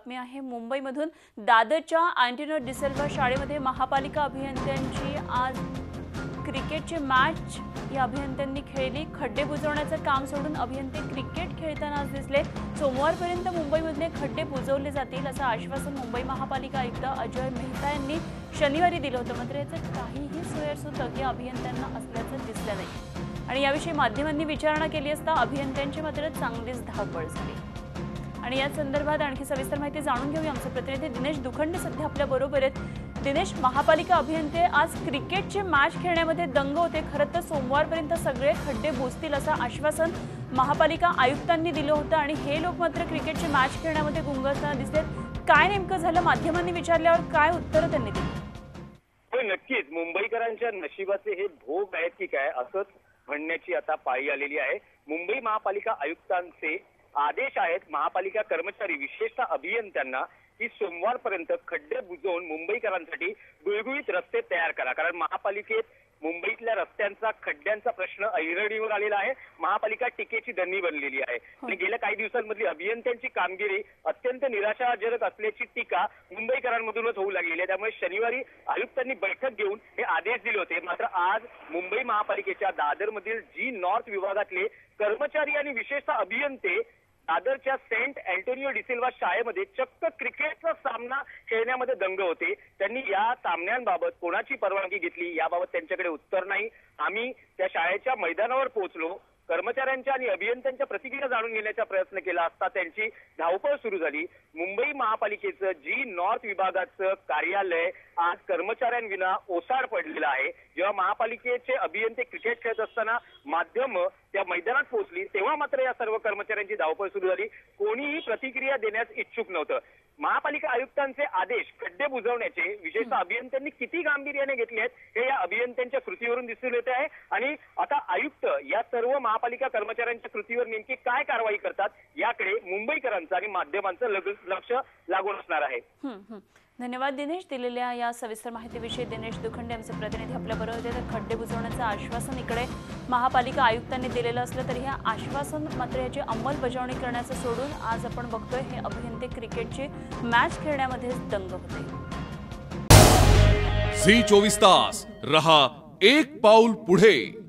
बातमी आहे. मुंबईमधून दादरच्या अँटिनो डिसेल्वा शाळेमध्ये महापालिका अभियंत्यांची आज क्रिकेटची मॅच. या अभियंत्यांनी खेळली. खड्डे बुजवण्याचं काम सोडून अभियंते क्रिकेट खेळताना दिसले. सोमवारपर्यंत मुंबईमधले खड्डे बुजवले जातील असं आश्वासन मुंबई महापालिका आयुक्त अजय मेहता यांनी शनिवारी दिलं होतं. मात्र याचं काहीही सोयरसूतक या अभियंत्यांना असल्याचं दिसलं नाही. आणि याविषयी माध्यमांनी विचारणा केली असता अभियंत्यांची मात्र चांगलीच धावपळ झाली. आणि या संदर्भात आणखी सविस्तर माहिती जाणून घेऊया आमचे प्रतिनिधी दिनेश दुखंडे सध्या आपल्या बरोबर आहेत. दिनेश महापालिका अभियंते आज क्रिकेटचे मॅच खेळण्यामध्ये दंग होते. खरं तर सोमवारपर्यंत सगळे खड्डे बुजतील असं आश्वासन महापालिका आयुक्तांनी दिलं होतं आणि हे लोक मात्र क्रिकेटचे मॅच खेळण्यामध्ये गुंग असताना दिसलेत. काय नेमकं झालं? माध्यमांनी विचारल्यावर काय उत्तरं त्यांनी दिली? नक्कीच. मुंबईकरांच्या नशिबाचे हे भोग आहेत की काय असंच म्हणण्याची आता पाळी आलेली आहे. मुंबई महापालिका आयुक्तांचे आदेश आहेत महापालिका कर्मचारी विशेषतः अभियंत्यांना की सोमवारपर्यंत खड्डे बुजवून मुंबईकरांसाठी गुळगुळीत रस्ते तयार करा. कारण महापालिकेत मुंबईतल्या रस्त्यांचा खड्ड्यांचा प्रश्न ऐरणीवर आलेला आहे. महापालिका टीकेची धन्नी बनलेली आहे. आणि गेल्या काही दिवसांमधली अभियंत्यांची कामगिरी अत्यंत निराशाजनक असल्याची टीका मुंबईकरांमधूनच होऊ लागलेली आहे. त्यामुळे शनिवारी आयुक्तांनी बैठक घेऊन हे आदेश दिले होते मात्र आज मुंबई महापालिकेच्या दादरमधील जी नॉर्थ विभागातले कर्मचारी आणि विशेषतः अभियंते दादरच्या सेंट अँटोनियो डिसिल्वा शाळेमध्ये चक्क क्रिकेटचा सामना खेळण्यामध्ये दंग होते. त्यांनी या सामन्यांबाबत कोणाची परवानगी घेतली? याबाबत त्यांच्याकडे उत्तर नाही. आम्ही त्या शाळेच्या मैदानावर पोहोचलो. कर्मचाऱ्यांच्या आणि अभियंत्यांच्या प्रतिक्रिया जाणून घेण्याचा प्रयत्न केला असता त्यांची धावपळ सुरू झाली. मुंबई महापालिकेचं जी नॉर्थ विभागाचं कार्यालय आज कर्मचाऱ्यांविना ओसाड पडलेलं आहे. जेव्हा महापालिकेचे अभियंते क्रिकेट खेळत असताना माध्यम त्या मैदानात पोहोचली तेव्हा मात्र या सर्व कर्मचाऱ्यांची धावपळ सुरू झाली. कोणीही प्रतिक्रिया देण्यास इच्छुक नव्हतं. महापालिका आयुक्तांचे आदेश खड्डे बुजवण्याचे विशेषतः अभियंत्यांनी किती गांभीर्याने घेतले आहेत हे या अभियंत्यांच्या कृतीवरून दिसून येते आहे. आणि आता आयुक्त या सर्व महापालिका कर्मचाऱ्यांच्या कृतीवर नेमकी काय कारवाई करतात याकडे मुंबईकरांचं आणि माध्यमांचं लक्ष लागून असणार आहे. धन्यवाद दिनेश दिलेल्या या सविस्तर माहितीविषयी दिनेश दुखंडे आमचे प्रतिनिधी आपल्याबरोबर होते. तर खड्डे बुजवण्याचं आश्वासन इकडे महापालिका आयुक्तांनी दिलेलं असलं तरी हे आश्वासन मात्र याची अंमलबजावणी करण्याचं सोडून आज आपण बघतोय हे अभियंते क्रिकेटची मॅच खेळण्यामध्येच दंग होते. झी चोवीस तास रहा एक पाऊल पुढे.